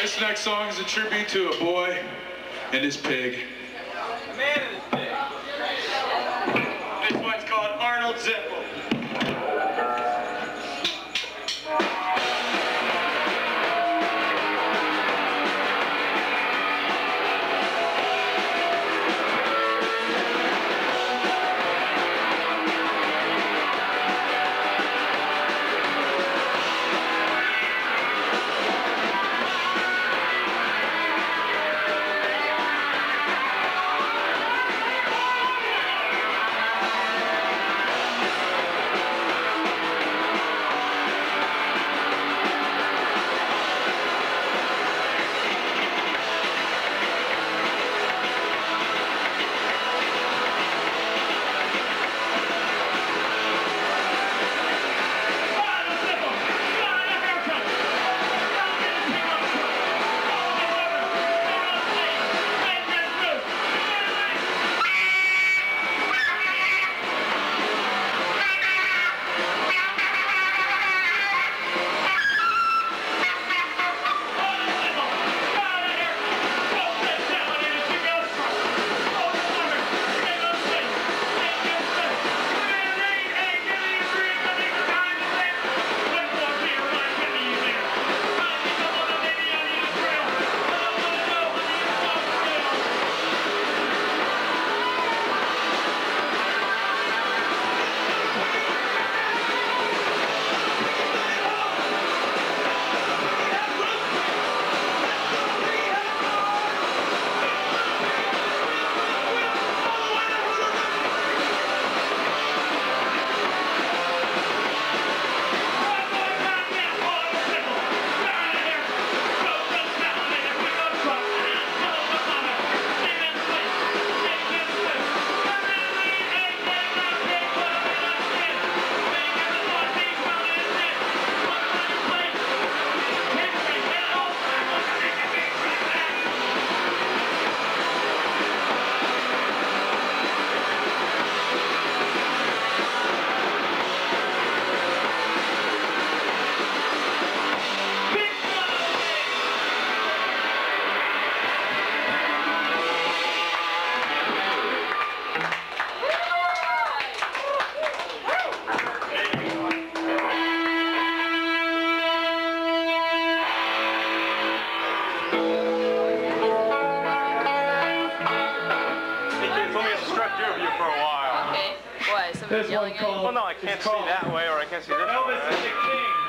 This next song is a tribute to a boy and his pig. A while. Okay. Why? Somebody This one called. Well, no, I can't see that way, or I can't see this way. Elvis is the king.